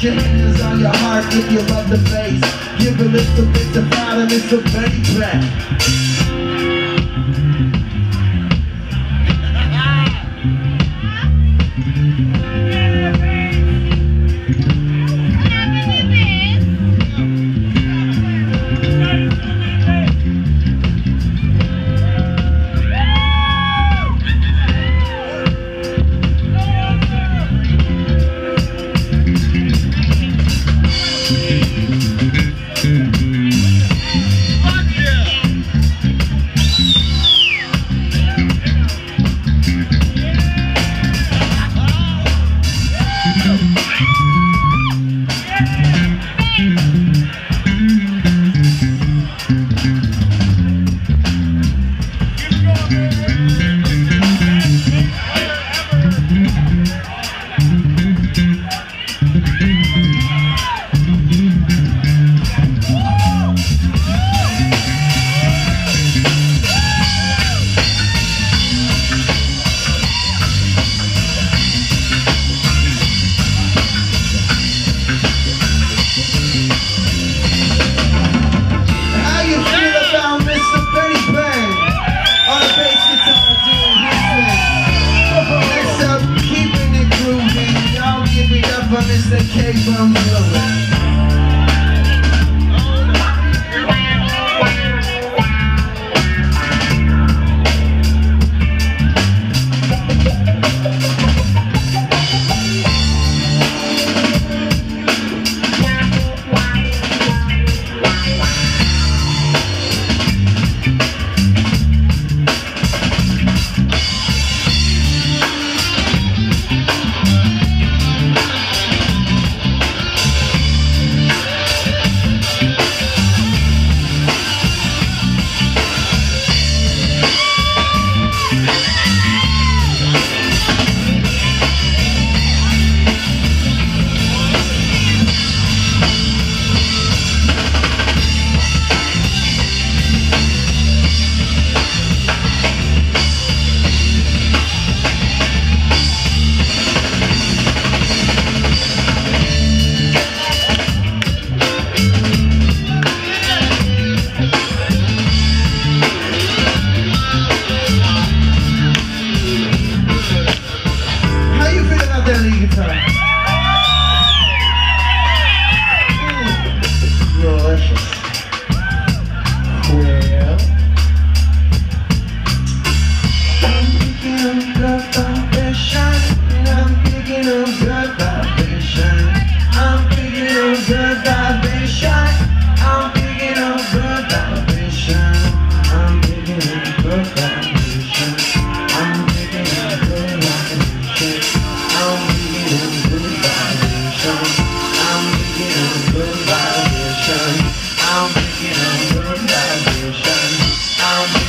Killers on your heart if you love the face. Give a little bit to bottom, it's a baby. But Mr. K. Bumble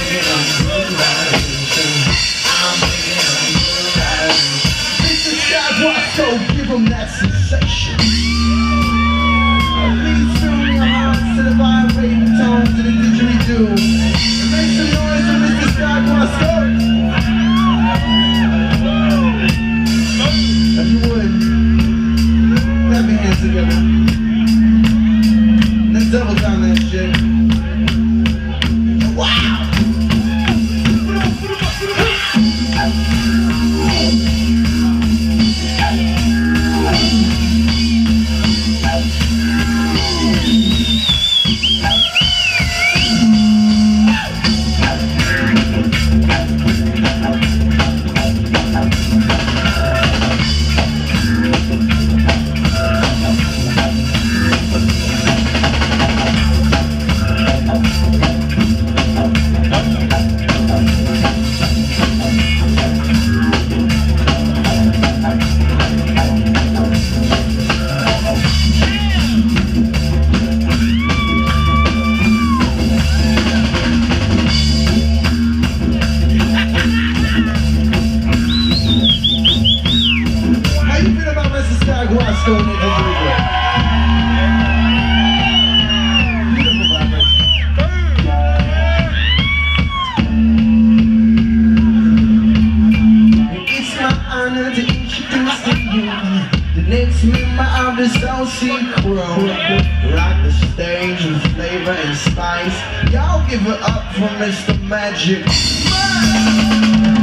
Get up. this OC crew Like the stage with flavor and spice Y'all give it up for Mr. Magic Man.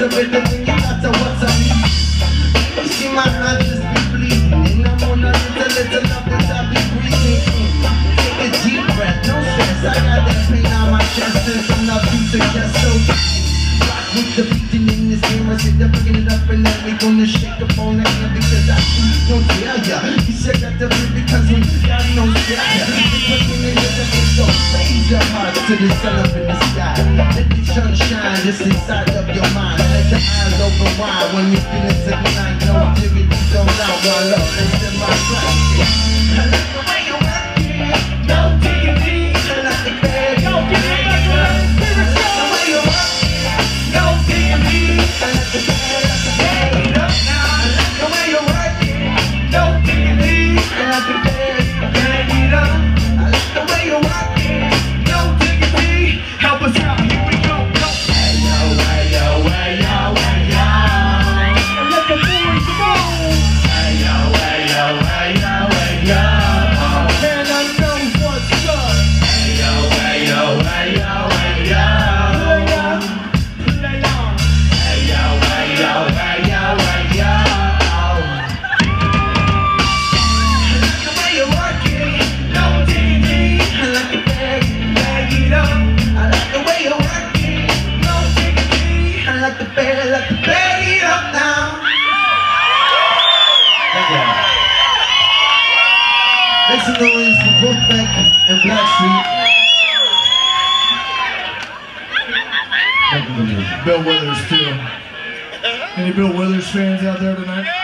to be the thing that's a what's up You see my eyes just be bleeding And I'm on a little, little love that I be breathing Take a deep breath, no stress I got that pain on my chest And some love you suggest so Rock with the beating in this game I said bringing it up and then we gonna shake up on the hand Because I choose no failure You said that the real because we got no failure to the sun up in the sky Let the sunshine just inside of your mind eyes open wide when you feel it's a sign. No activity, don't out. My love is in my sight. noise for and Black Sheep. Bill Withers too. Any Bill Withers fans out there tonight?